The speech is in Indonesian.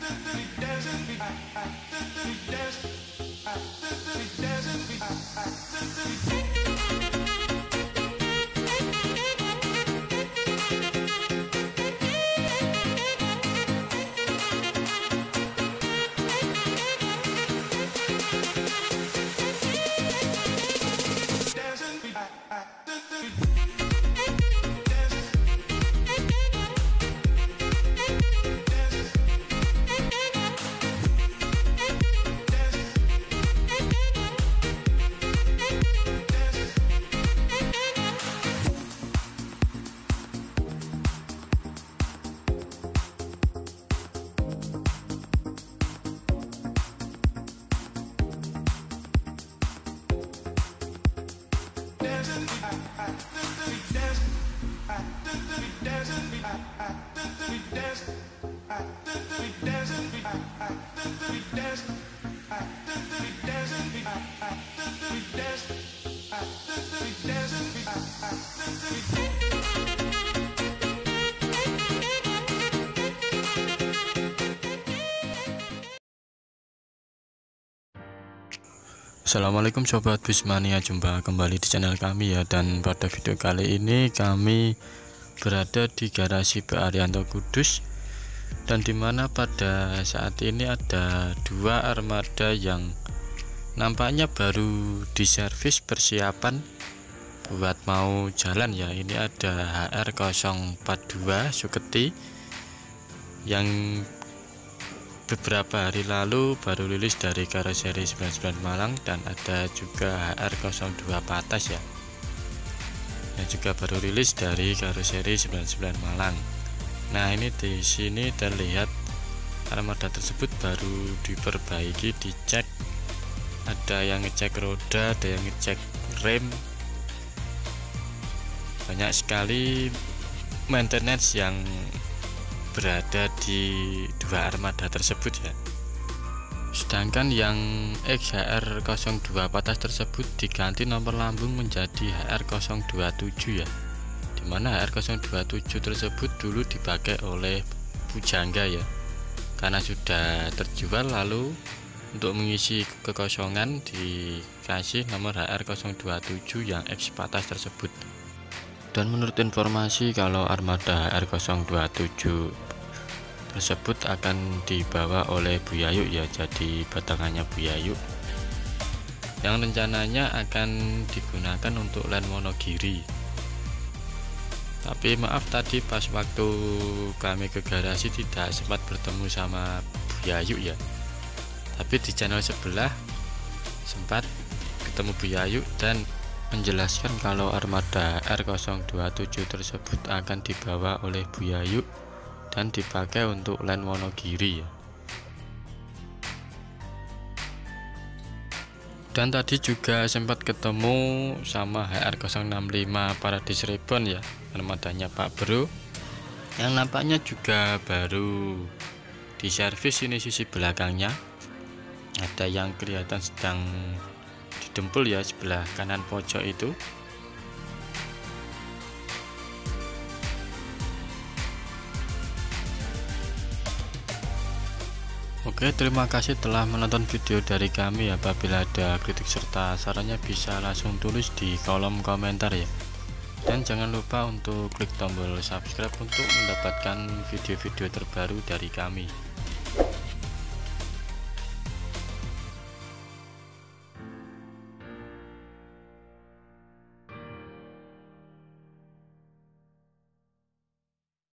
dance, we dance, we dance. dancing, we dancing, we dancing. Assalamualaikum sobat Bismania. Jumpa kembali di channel kami ya. Dan pada video kali ini kami berada di garasi Pak Arianto Kudus. Dan di mana pada saat ini ada dua armada yang nampaknya baru diservis persiapan buat mau jalan ya. Ini ada HR042 Suketi yang beberapa hari lalu baru rilis dari karoseri 99 Malang dan ada juga HR02 Patas ya. Yang juga baru rilis dari karoseri 99 Malang. Nah ini di sini terlihat armada tersebut baru diperbaiki dicek. Ada yang ngecek roda ada yang ngecek rem. Banyak sekali maintenance yang berada di dua armada tersebut ya. Sedangkan yang XHR02 patas tersebut diganti nomor lambung menjadi HR027 ya. Di mana HR027 tersebut dulu dipakai oleh Pujangga ya. Karena sudah terjual lalu untuk mengisi kekosongan dikasih nomor HR027 yang X patas tersebut. Dan menurut informasi kalau armada HR027 tersebut akan dibawa oleh Buyayu ya jadi batangannya Buyayu yang rencananya akan digunakan untuk land monogiri tapi maaf tadi pas waktu kami ke garasi tidak sempat bertemu sama Buyayu ya. Tapi di channel sebelah sempat ketemu Buyayu dan menjelaskan kalau armada R027 tersebut akan dibawa oleh Buyayu dan dipakai untuk land Wonogiri ya. dan tadi juga sempat ketemu sama HR065 Paradis Reborn ya armadanya Pak Bro. Yang nampaknya juga baru diservis ini sisi belakangnya. Ada yang kelihatan sedang didempul ya sebelah kanan pojok itu Oke terima kasih telah menonton video dari kami. Apabila ada kritik serta sarannya bisa langsung tulis di kolom komentar ya. Dan jangan lupa untuk klik tombol subscribe untuk mendapatkan video-video terbaru dari kami